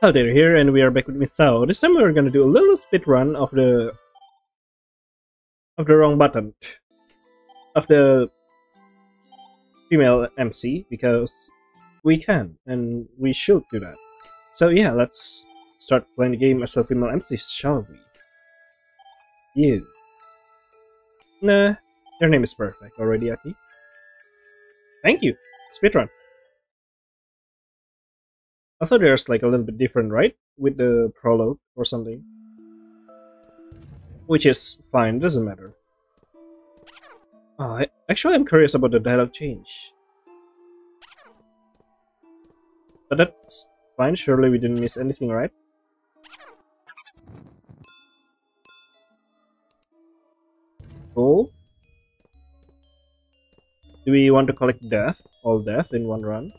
Hello there here and we are back with Misao. This time we're gonna do a little speed run of the of the wrong button of the female MC because we can and we should do that. So yeah, let's start playing the game as a female MC, shall we? You. Nah, your name is perfect already, Aki. Thank you. Speedrun. I thought there's like a little bit different, right? With the prologue or something. Which is fine, doesn't matter. Ah, I, actually, I'm curious about the dialogue change. But that's fine, surely we didn't miss anything, right? Cool. Do we want to collect death? All death in one run?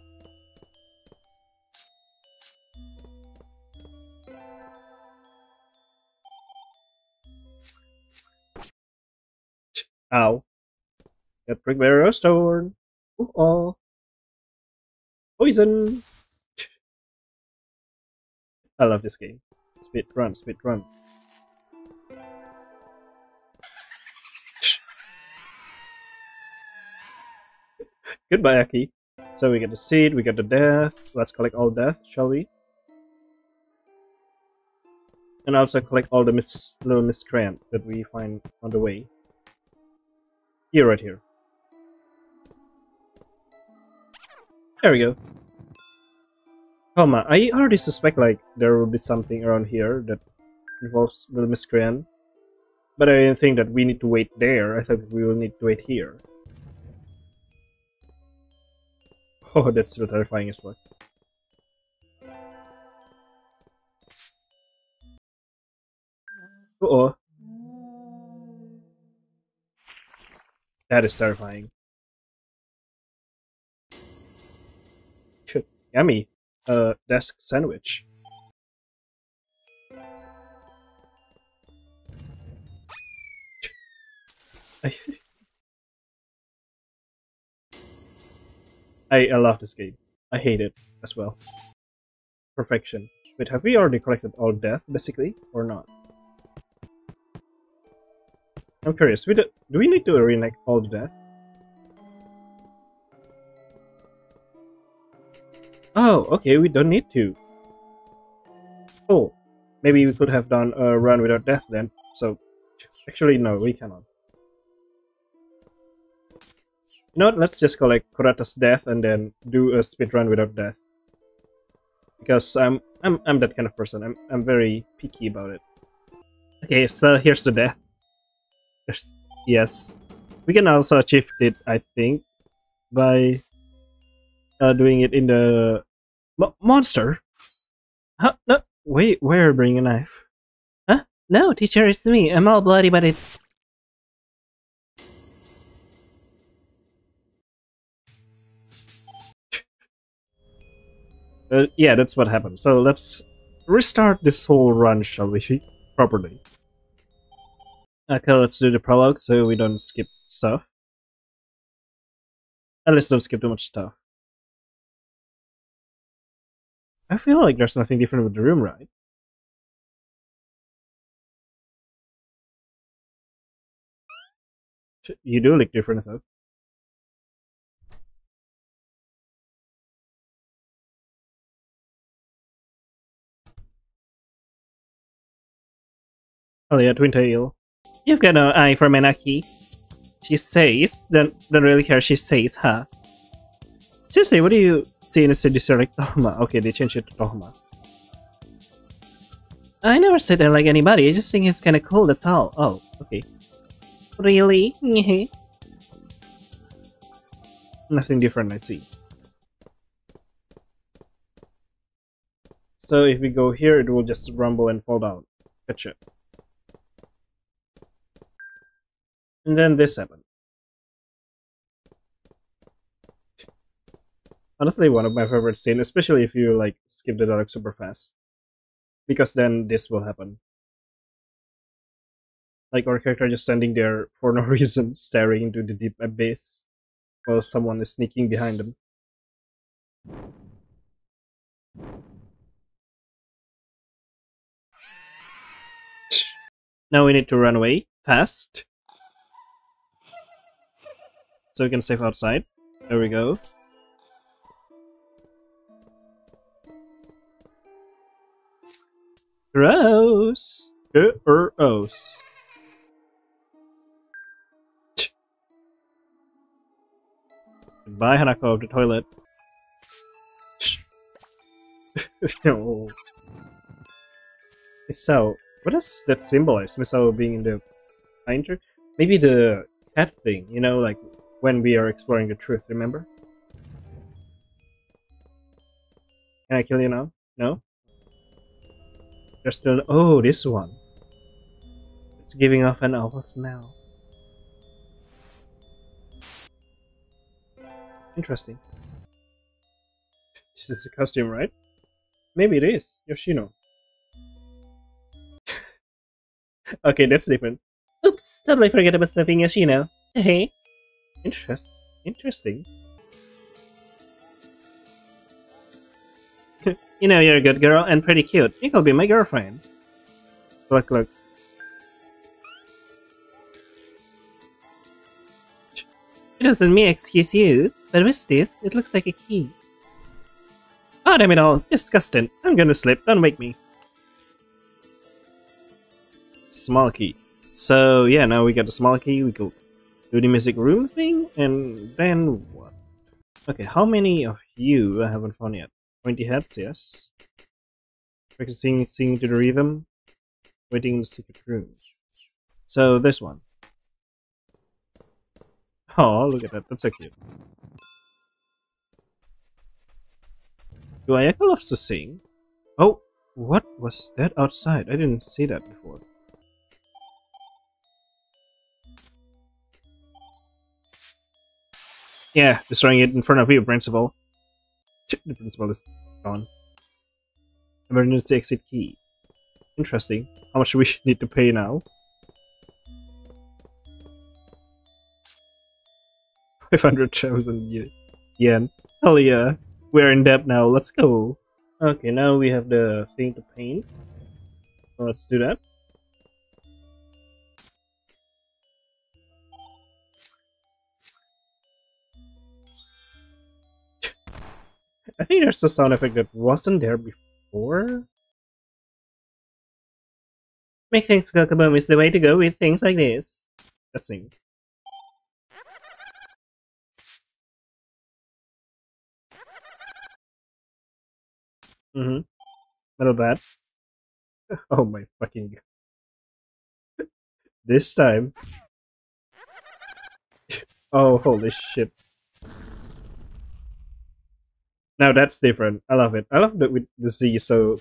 Ow. Get pricked by a. Ooh, oh. Poison. I love this game. Speed run, speed run. Goodbye, Aki. So we get the seed, we get the death. Let's collect all death, shall we? And also collect all the mis little miscreant that we find on the way. Here, right here. There we go. Comma, I already suspect like there will be something around here that involves the miscreant. But I didn't think that we need to wait there. I thought we will need to wait here. Oh, that's still terrifying as well. Uh oh. That is terrifying. Yummy. Uh, desk sandwich. I, I, I love this game. I hate it as well. Perfection. Wait, have we already collected all death, basically, or not? I'm curious, we do, do we need to reenact all the death? Oh, okay, we don't need to. Oh, maybe we could have done a run without death then. So, actually, no, we cannot. You know what, let's just collect Kurata's death and then do a speed run without death. Because I'm I'm I'm that kind of person. I'm I'm very picky about it. Okay, so here's the death. Yes. We can also achieve it, I think, by uh, doing it in the Mo monster. Huh? No, wait, where bring a knife? Huh? No, teacher, it's me. I'm all bloody, but it's. Uh, yeah, that's what happened. So let's restart this whole run, shall we? Properly. Okay, let's do the prologue so we don't skip stuff. At least don't skip too much stuff. I feel like there's nothing different with the room, right? You do look different though. Oh yeah, Twin Tail. You've got an eye for Menaki. She says, don't, don't really care, she says, huh? Seriously, what do you see in a seducer like Tohma? Okay, they changed it to Tohma. I never said I like anybody, I just think it's kinda cool, that's all. Oh, okay. Really? Nothing different, I see. So if we go here, it will just rumble and fall down. Gotcha. And then this happened. Honestly, one of my favorite scenes, especially if you like skip the dialogue super fast. Because then this will happen. Like our character just standing there for no reason, staring into the deep abyss while someone is sneaking behind them. Now we need to run away fast. So we can save outside. There we go. Gross. Gross. Goodbye, Hanako of the toilet. no. So, what does that symbolize? Misao being in the danger? Maybe the cat thing, you know, like when we are exploring the truth, remember? Can I kill you now? No? There's still. Oh, this one. It's giving off an awful smell. Interesting. This is a costume, right? Maybe it is. Yoshino. okay, that's different. Oops, totally forget about stuffing Yoshino. Hey. Interest interesting. you know you're a good girl and pretty cute. You could be my girlfriend. Look, look. It doesn't me excuse you, but with this, it looks like a key. Oh, damn it all. Disgusting. I'm gonna sleep. Don't wake me. Small key. So, yeah, now we got the small key. We go do the music room thing, and then what? Okay, how many of you I haven't found yet? 20 heads, yes. Practicing singing to the rhythm, waiting in the secret rooms. So, this one. Oh, look at that, that's so cute. Do Ayaka loves to sing? Oh, what was that outside? I didn't see that before. Yeah, destroying it in front of you, principal. The principal is gone. Emergency exit key. Interesting. How much do we need to pay now? 500,000 yen. Hell yeah. We're in debt now. Let's go. Okay, now we have the thing to paint. So let's do that. I think there's a sound effect that wasn't there before. Make things go kaboom is the way to go with things like this. Let's sing. Mm-hmm. Not bad. Oh my fucking god. this time. oh, holy shit. Now that's different. I love it. I love that with the Z, so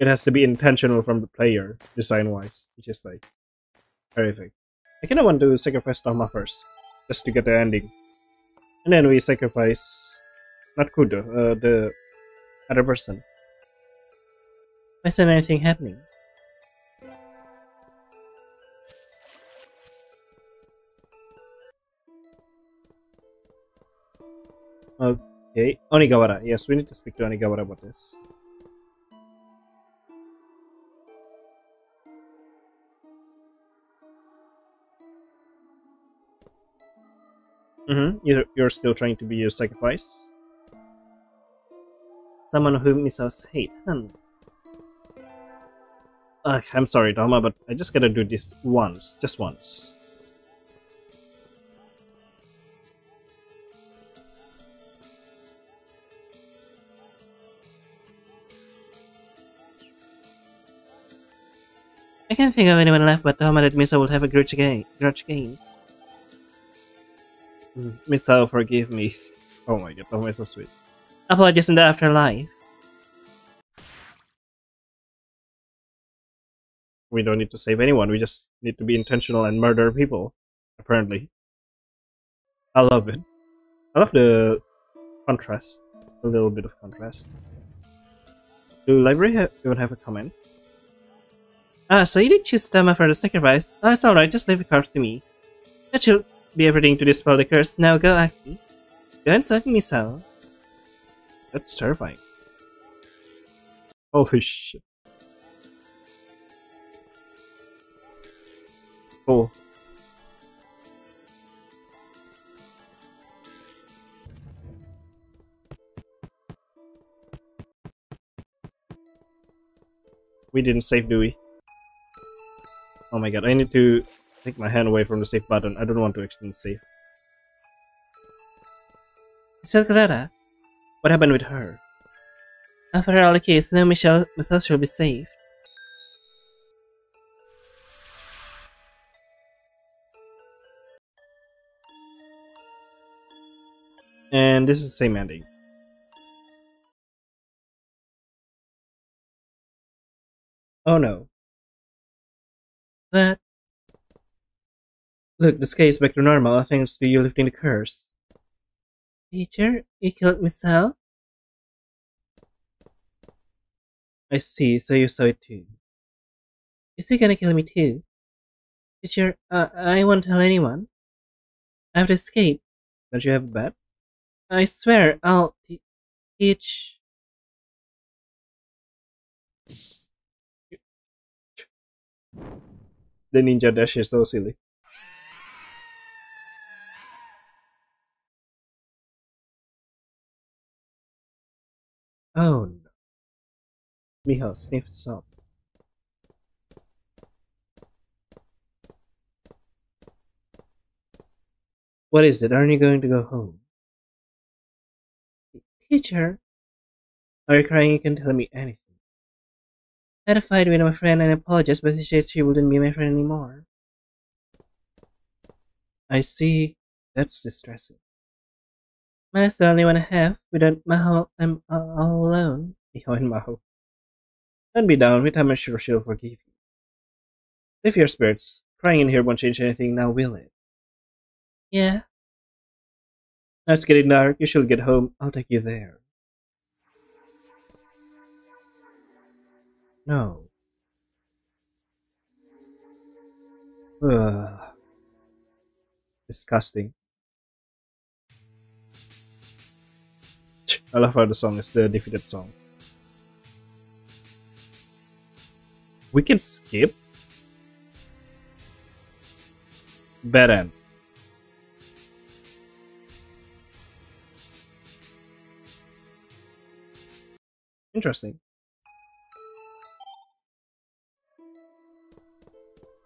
it has to be intentional from the player, design-wise, which is like terrific. I kinda want to sacrifice Tama first, just to get the ending. And then we sacrifice, not Kudo, uh, the other person. Why isn't anything happening? Okay, Onigawara. Yes, we need to speak to Onigawara about this. Mm-hmm. You're, you're still trying to be your sacrifice? Someone whom Misaos hate? Uh, I'm sorry, Dharma, but I just gotta do this once. Just once. Can't think of anyone left but Dharma that Misa will have a grudge, game, grudge games. Misa, forgive me. Oh my god, Dharma is so sweet. Apologies in the afterlife. we don't need to save anyone. We just need to be intentional and murder people. Apparently, I love it. I love the contrast. A little bit of contrast. Do library ha even have a comment? Ah, so you did choose Tama for the sacrifice. Oh, it's alright, just leave the cards to me. That should be everything to dispel the curse. Now go, Aki. Go and suck me, Sal. That's terrifying. Holy shit. Cool. We didn't save, do we? Oh my god, I need to take my hand away from the save button. I don't want to extend the save. Michelle What happened with her? After all the case, now Michelle, Michelle should be safe. And this is the same ending. Oh no. That. Look, the sky is back to normal thanks to you lifting the curse. Teacher, you killed Michelle? I see, so you saw it too. Is he gonna kill me too? Teacher, uh, I won't tell anyone. I have to escape. Don't you have a bet? I swear, I'll teach. The ninja dash is so silly. Oh no. Miho, sniff some. What is it? Aren't you going to go home? Teacher, are you crying? You can tell me anything. Had a fight with my friend and I apologized, but she said she wouldn't be my friend anymore. I see. That's distressing. That's the only one I have. Without Maho, I'm all alone. Miho and Maho. Don't be down. With time, I'm sure she'll forgive you. Lift your spirits. Crying in here won't change anything now, will it? Yeah. Now it's getting dark. You should get home. I'll take you there. No. Ugh. Disgusting. I love how the song is the defeated song. We can skip? Bad end. Interesting.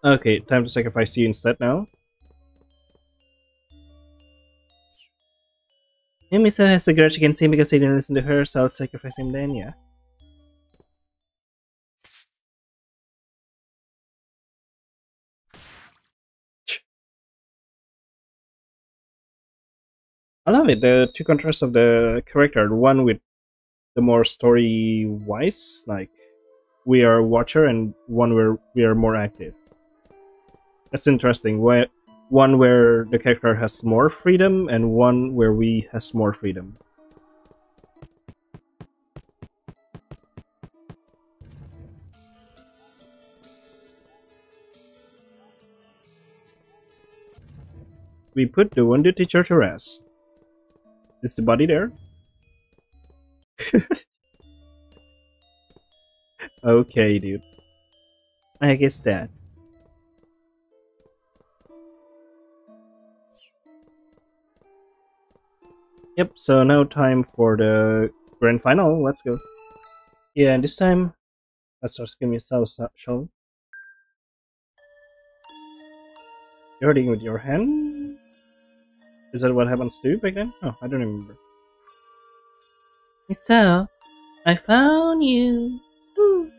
Okay, time to sacrifice you instead now. Misa has a grudge against him because he didn't listen to her, so I'll sacrifice him then, yeah. I love it, the two contrasts of the character, the one with the more story wise, like we are watcher and one where we are more active. That's interesting. Where one where the character has more freedom and one where we has more freedom. We put the wounded teacher to rest. Is the body there? okay, dude. I guess that. Yep, so now time for the grand final. Let's go. Yeah, and this time, let's just give me a south shell. You're hurting with your hand? Is that what happens to you back then? Oh, I don't remember. So, I found you. Woo.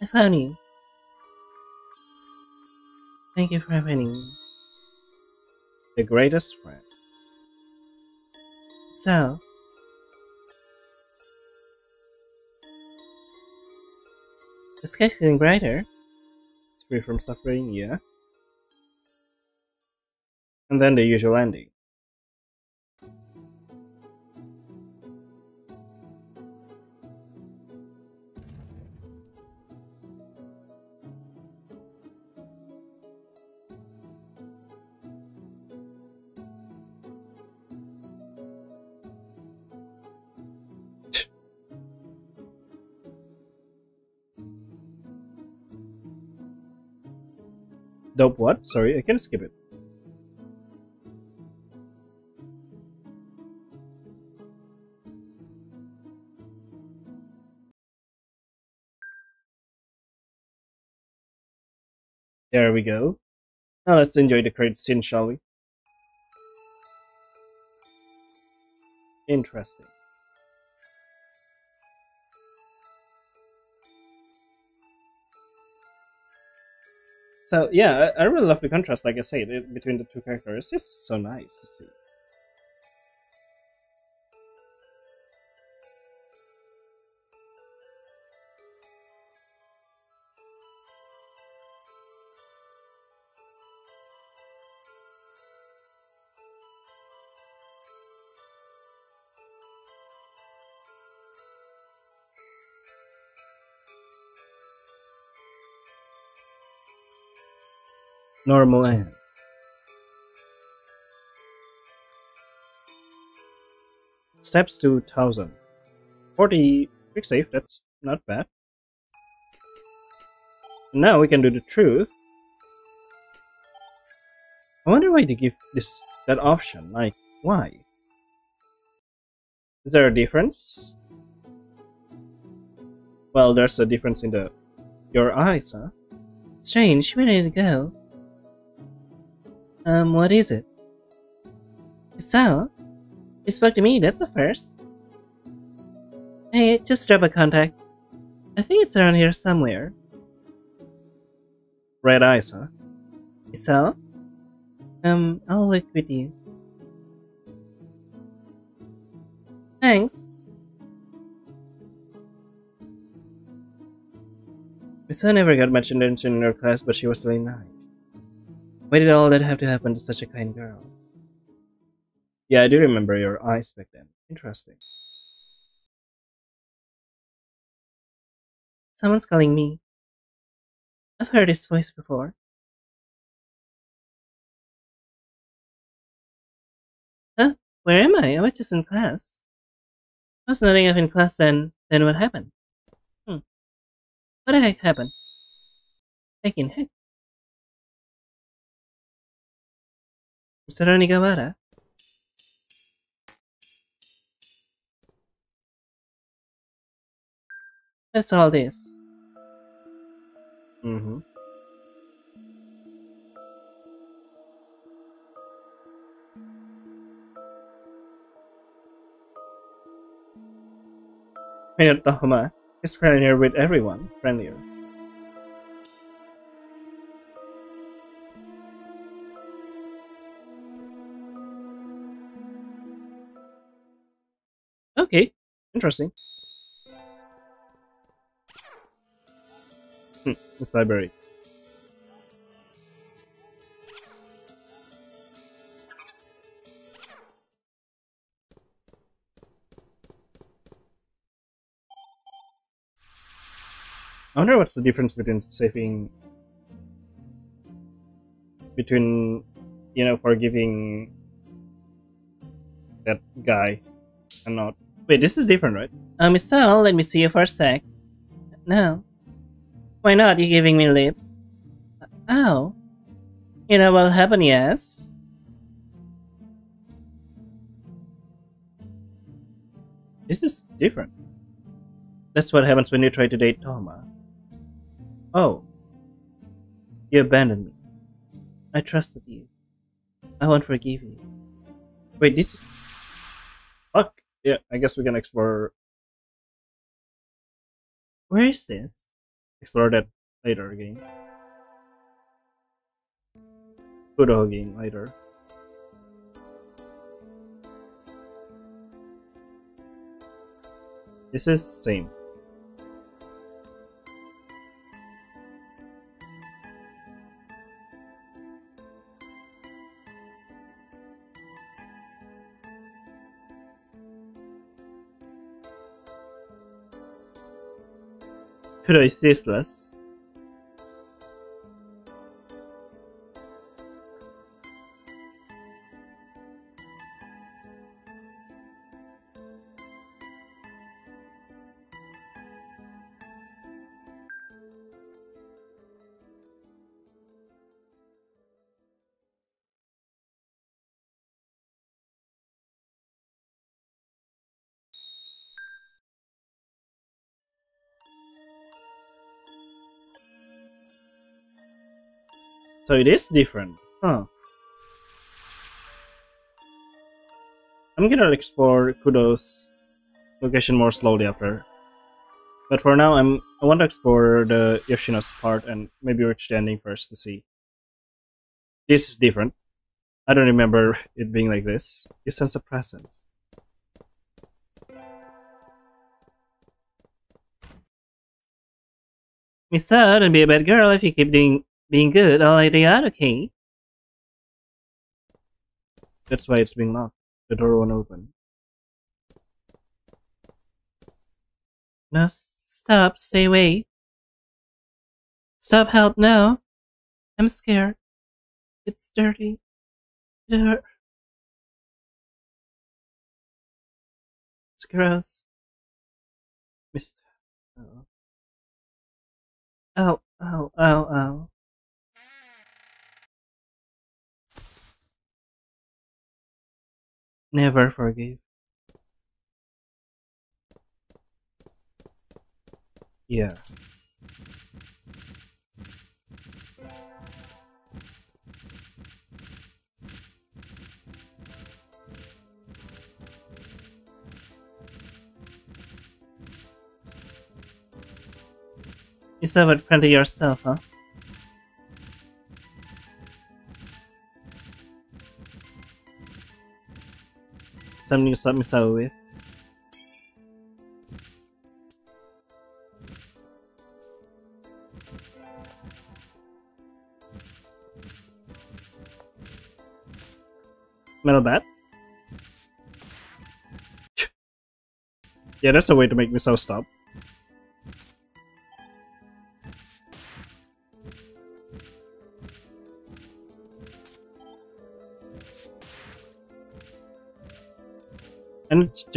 I found you. Thank you for having me. The greatest friend. So, the sky's getting brighter. It's free from suffering, yeah. And then the usual ending. Dope what? Sorry, I can skip it. There we go. Now let's enjoy the credit scene, shall we? Interesting. So yeah, I, I really love the contrast, like I said, between the two characters. It's just so nice to see. Normal and steps to thousand. Forty quick save. That's not bad. Now we can do the truth. I wonder why they give this that option. Like, why? Is there a difference? Well, there's a difference in the your eyes, huh? Strange, where did it go? Um, what is it? So? You spoke to me, that's a first. Hey, just drop a contact. I think it's around here somewhere. Red eyes, huh? So? Um, I'll work with you. Thanks. Misa never got much attention in her class, but she was really nice. Why did all that have to happen to such a kind girl? Yeah, I do remember your eyes back then. Interesting. Someone's calling me. I've heard his voice before. Huh? Where am I? I was just in class. I was nodding off in class then. Then what happened? Hmm. What the heck happened? Heck in heck. Mr. Onigawara? That's all this. Mm-hmm. Mayor Tahoma is friendlier with everyone. Friendlier. Okay, interesting. Hmm, this library. I wonder what's the difference between saving between you know forgiving that guy and not wait this is different right Uh, Miss Sol, let me see you for a sec. No. Why not? You're giving me lip? Oh. You know what'll happen, yes? This is different. That's what happens when you try to date Toma. Oh. You abandoned me. I trusted you. I won't forgive you. Wait, this is. Fuck. Yeah, I guess we can explore Where is this? explore that later again. Kudo game later. This is same. Is useless. So it is different. Huh. I'm gonna explore Kudo's location more slowly after. But for now, I'm I want to explore the Yoshino's part and maybe reach the ending first to see. This is different. I don't remember it being like this. You sense a presence. Misao, don't be a bad girl if you keep doing being good. I'll let you out, okay? That's why it's being locked. The door won't open. No, stop, stay away. Stop, help, no. I'm scared. It's dirty. It hurt. It's gross. Miss. Oh. Ow, ow, ow, ow. Never forgive. Yeah. You suffered plenty yourself, huh? Something to start Misao with. Metal bat. yeah, that's a way to make myself stop.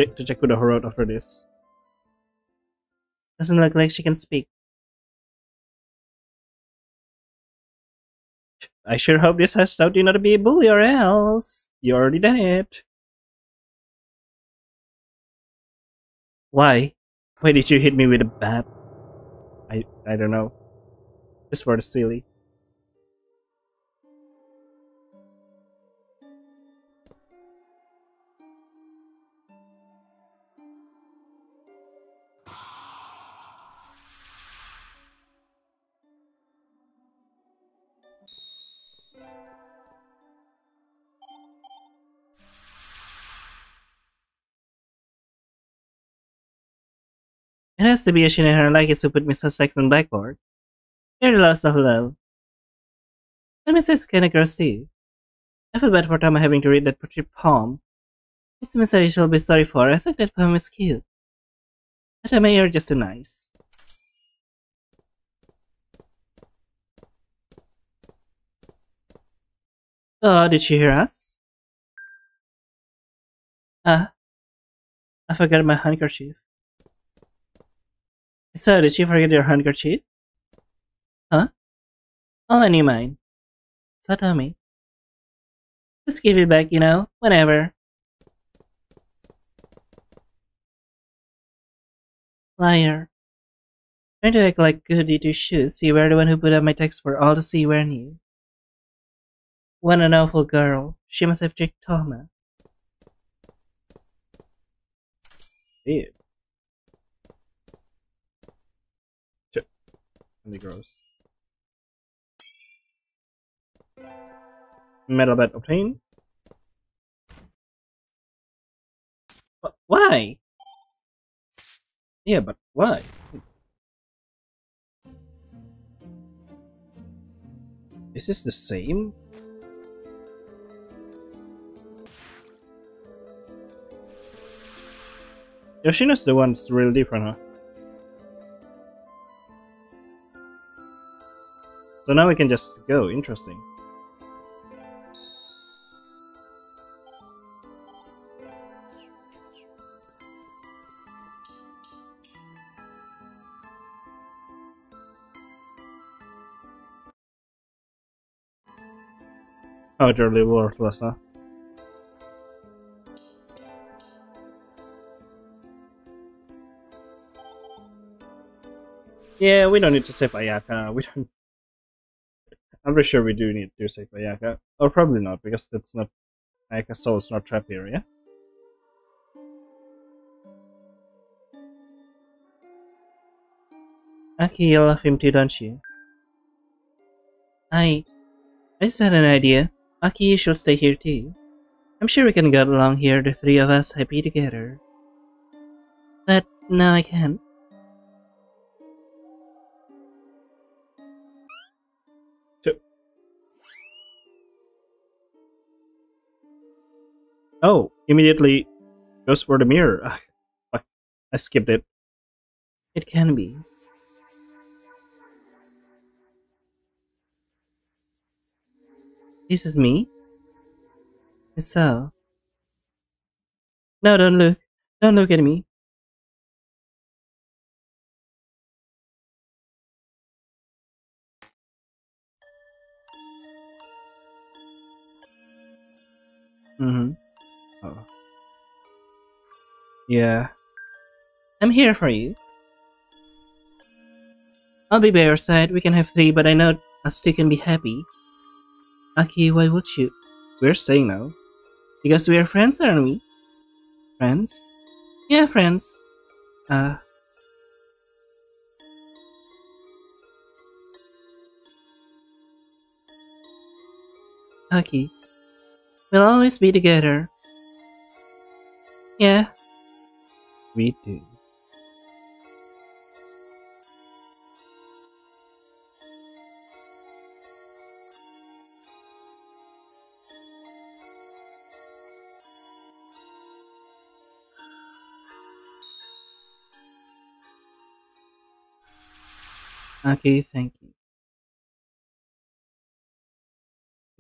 Check, to check with the Horot after this. Doesn't look like she can speak. I sure hope this has taught you not to be a bully or else. You already done it. Why? Why did you hit me with a bat? I I don't know. This word is silly. It has to be a her like it's to put so sex on blackboard. The loss of love. Let me say it's kinda gross too. I feel bad for Tama having to read that pretty poem. It's message I shall be sorry for. I think that poem is cute. But Tama, you're just too nice. Oh, did she hear us? Ah, I forgot my handkerchief. So, did you forget your handkerchief? Huh? You mine. So tell me. Just give it back, you know, whenever. Liar. Trying to act like goody two shoes, you were the one who put up my text for all to see where new. What an awful girl. She must have tricked Toma. Ew. Really gross. Metal bat obtained. But why? Yeah, but why? Is this the same? Yoshino's the one that's really different, huh? So now we can just go, interesting. Oh, Utterly worthless, huh? Yeah, we don't need to save Ayaka. We don't I'm pretty sure we do need to save Ayaka. Or probably not, because that's not Ayaka's soul is not trapped here, yeah? Aki, you love him too, don't you? I... I just had an idea. Aki, you should stay here too. I'm sure we can get along here, the three of us happy together. But now I can't. Oh, immediately goes for the mirror. Ah, fuck. I skipped it. It can be. This is me? So. No, don't look. Don't look at me. Mm-hmm. Yeah. I'm here for you. I'll be by your side. We can have three, but I know us two can be happy. Aki, why would you? We're staying now. Because we are friends, aren't we? Friends? Yeah, friends. Uh. Aki. We'll always be together. Yeah. We do. Okay, thank you.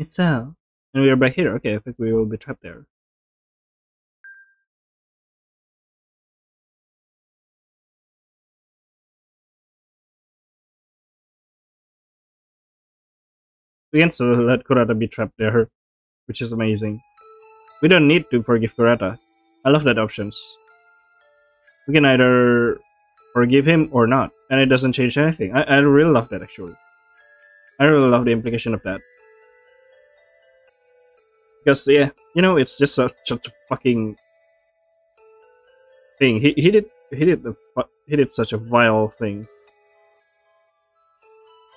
So, And we are back here. Okay, I think we will be trapped there. We can still let Kurata be trapped there, which is amazing. We don't need to forgive Kurata. I love that options. We can either forgive him or not, and it doesn't change anything. I, I really love that actually. I really love the implication of that. Because yeah, you know, it's just such, such a fucking thing. He he did he did the he did such a vile thing.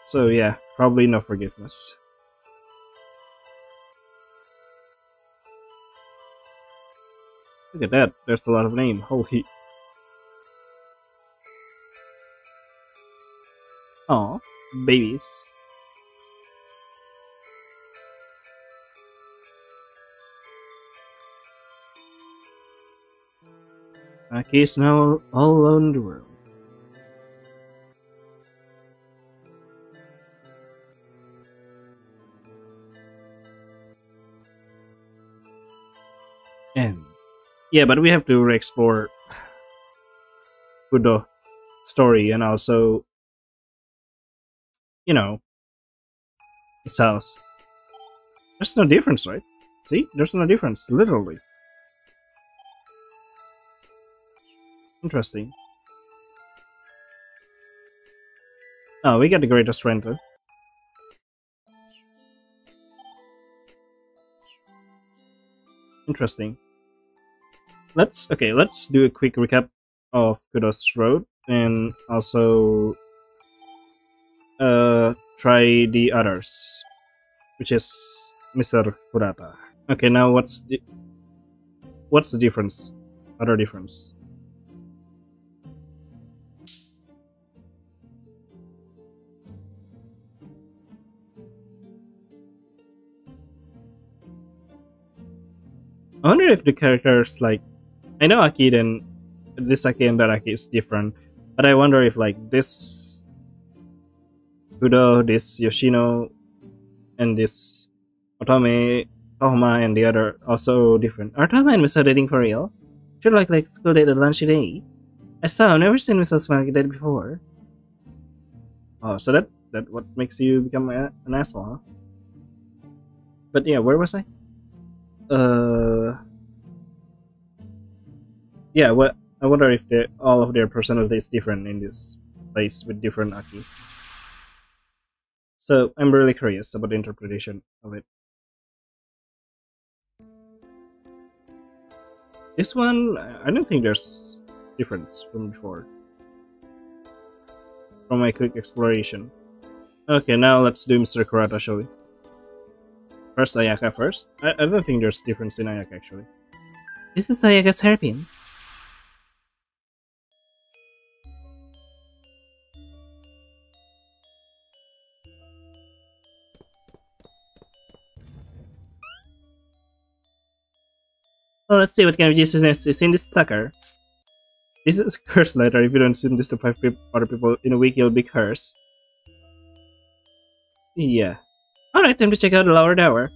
So yeah, probably no forgiveness. Look at that, there's a lot of name. Holy Oh, babies. Aki is now all alone in the world. Yeah, but we have to re-explore Kudo story and also you know his house. There's no difference, right? See? There's no difference, literally. Interesting. Oh, we got the greatest renter. Interesting. Let's okay, let's do a quick recap of Kudos Road and also uh try the others, which is Mr. Kurata. Okay, now what's the what's the difference? Other difference. I wonder if the characters like I know Aki and this Aki and that Aki is different, but I wonder if like this Kudo, this Yoshino, and this Otome, Tohma, and the other also different. Are Tohma and Misa dating for real? Should like like school date at lunch today. I saw, I've never seen Misa smile like that before. Oh, so that that what makes you become a, an asshole, huh? But yeah, where was I? Uh, yeah. What I wonder if all of their personality is different in this place with different Aki. So I'm really curious about the interpretation of it. This one, I don't think there's difference from before. From my quick exploration. Okay, now let's do Mr. Kurata, shall we? First Ayaka first. I, I don't think there's difference in Ayaka actually. This is Ayaka's hairpin. Well, let's see what kind of Jesus is in this sucker. This is curse letter. If you don't send this to five other people in a week, you'll be cursed. Yeah. Alright, time to check out the lower tower.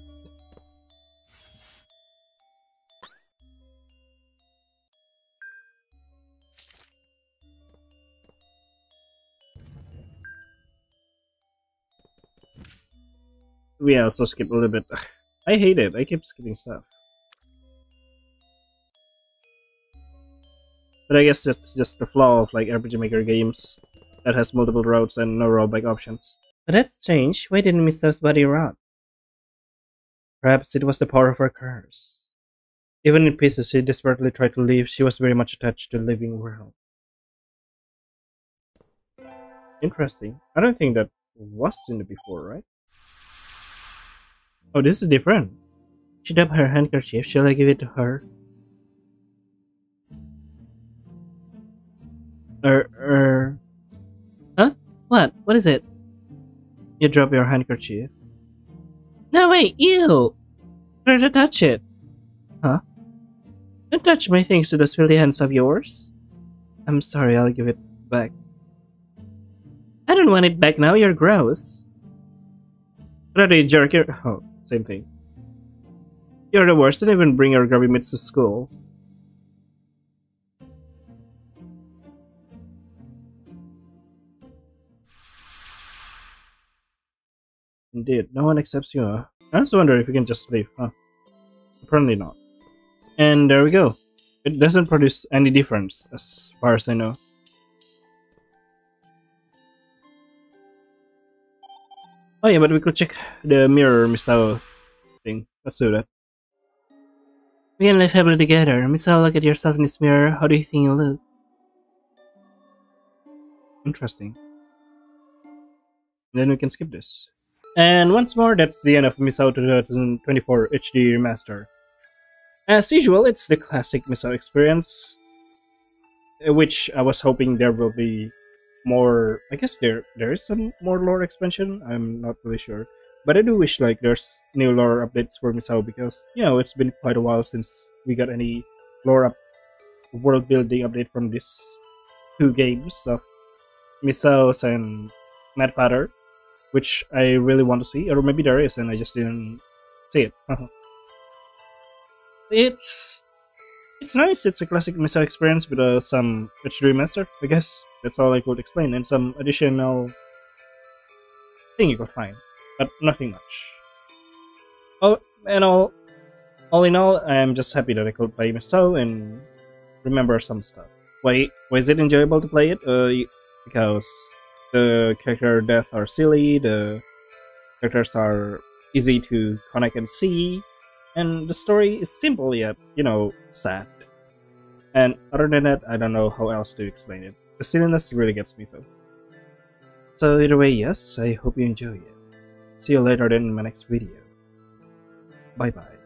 We also skip a little bit. I hate it. I keep skipping stuff. But I guess that's just the flaw of like RPG Maker games that has multiple routes and no rollback options. But that's strange. Why didn't Misao's body rot? Perhaps it was the power of her curse. Even in pieces she desperately tried to leave, she was very much attached to the living world. Interesting. I don't think that was in before, right? Oh, this is different. She dropped her handkerchief. Shall I give it to her? Er, er. Huh? What? What is it? You drop your handkerchief. No, wait, you! Try to touch it. Huh? Don't touch my things to those filthy hands of yours. I'm sorry, I'll give it back. I don't want it back now, you're gross. Ready, jerk, you're... Oh, same thing. You're the worst, didn't even bring your grubby mitts to school. Indeed, no one accepts you. Huh? I just wonder if you can just leave, huh? Apparently not. And there we go. It doesn't produce any difference, as far as I know. Oh yeah, but we could check the mirror Misao thing. Let's do that. We can live happily together. Misao, look at yourself in this mirror. How do you think you look? Interesting. then we can skip this. And once more, that's the end of Misao 2024 HD Remaster. As usual, it's the classic Misao experience, uh, which I was hoping there will be more. I guess there there is some more lore expansion. I'm not really sure, but I do wish like there's new lore updates for Misao because you know it's been quite a while since we got any lore up world building update from these two games of Misao's and Mad which I really want to see, or maybe there is, and I just didn't see it. it's it's nice. It's a classic Misao experience with uh, some HD remaster, I guess. That's all I could explain, and some additional thing you could find, but nothing much. Oh, and all, all in all, I'm just happy that I could play Misao and remember some stuff. Why, why is it enjoyable to play it? Uh, because the character deaths are silly, the characters are easy to connect and see, and the story is simple yet, you know, sad. And other than that, I don't know how else to explain it. The silliness really gets me though. So either way, yes, I hope you enjoy it. See you later in my next video. Bye bye.